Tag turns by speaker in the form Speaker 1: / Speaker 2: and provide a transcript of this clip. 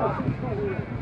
Speaker 1: Thank you.